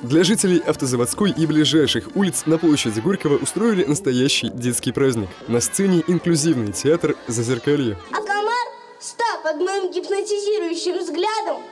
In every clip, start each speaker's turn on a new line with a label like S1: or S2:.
S1: Для жителей Автозаводской и ближайших улиц на площади Горького устроили настоящий детский праздник. На сцене инклюзивный театр «Зазеркалье».
S2: А комар, став под моим гипнотизирующим взглядом,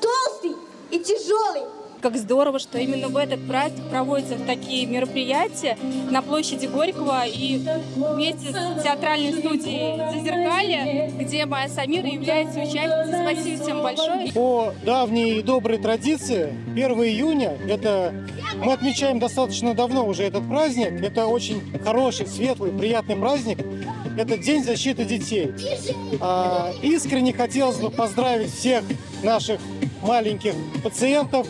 S2: толстый и тяжелый.
S3: Как здорово, что именно в этот праздник проводятся такие мероприятия на площади Горького и вместе с театральной студией «Зазеркалье», где моя Самира является участницей. Спасибо всем большое.
S4: По давней и доброй традиции 1 июня, это мы отмечаем достаточно давно уже этот праздник, это очень хороший, светлый, приятный праздник, это День защиты детей. А, искренне хотелось бы поздравить всех наших маленьких пациентов,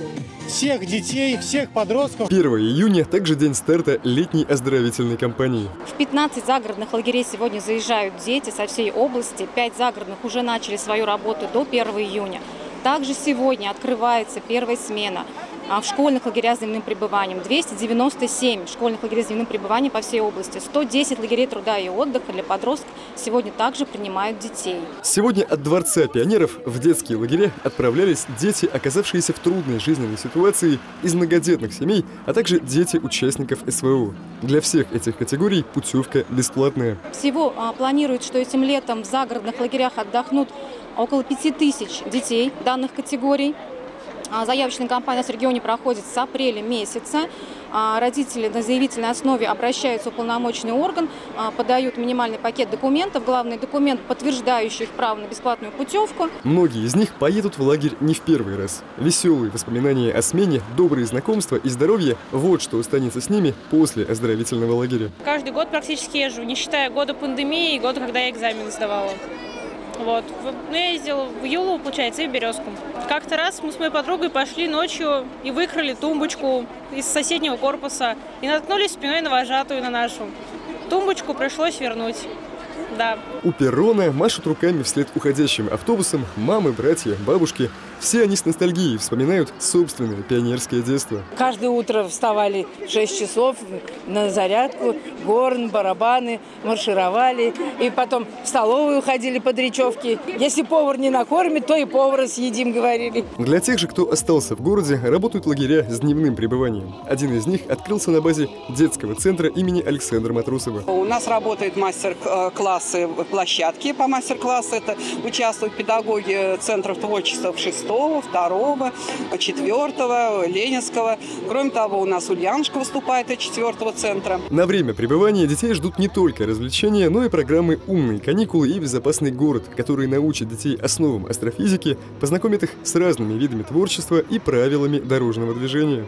S4: всех детей, всех подростков.
S1: 1 июня также день старта летней оздоровительной кампании.
S3: В 15 загородных лагерей сегодня заезжают дети со всей области. 5 загородных уже начали свою работу до 1 июня. Также сегодня открывается первая смена в школьных лагерях с дневным пребыванием, 297 школьных лагерей с дневным пребыванием по всей области, 110 лагерей труда и отдыха для подростков сегодня также принимают детей.
S1: Сегодня от Дворца пионеров в детские лагеря отправлялись дети, оказавшиеся в трудной жизненной ситуации из многодетных семей, а также дети участников СВО. Для всех этих категорий путевка бесплатная.
S3: Всего а, планируют, что этим летом в загородных лагерях отдохнут около 5000 детей данных категорий. А, заявочная кампания в регионе проходит с апреля месяца. А, родители на заявительной основе обращаются в уполномоченный орган, а, подают минимальный пакет документов, главный документ, подтверждающий их право на бесплатную путевку.
S1: Многие из них поедут в лагерь не в первый раз. Веселые воспоминания о смене, добрые знакомства и здоровье – вот что останется с ними после оздоровительного лагеря.
S5: Каждый год практически езжу, не считая года пандемии и года, когда я экзамен сдавала. Вот. Ну, я ездила в Юлу, получается, и в Березку. Как-то раз мы с моей подругой пошли ночью и выкрали тумбочку из соседнего корпуса и наткнулись спиной на вожатую, на нашу. Тумбочку пришлось вернуть. Да.
S1: У перрона машут руками вслед уходящим автобусам мамы, братья, бабушки. Все они с ностальгией вспоминают собственное пионерское детство.
S6: Каждое утро вставали в 6 часов на зарядку, горн, барабаны, маршировали. И потом в столовую уходили под речевки. Если повар не накормит, то и повара съедим, говорили.
S1: Для тех же, кто остался в городе, работают лагеря с дневным пребыванием. Один из них открылся на базе детского центра имени Александра Матрусова.
S7: У нас работает мастер-классы, площадки по мастер-классу. Это участвуют педагоги центров творчества в 6 шестого, второго, четвертого, Ленинского. Кроме того, у нас Ульянушка выступает из четвертого центра.
S1: На время пребывания детей ждут не только развлечения, но и программы «Умные каникулы» и «Безопасный город», которые научат детей основам астрофизики, познакомят их с разными видами творчества и правилами дорожного движения.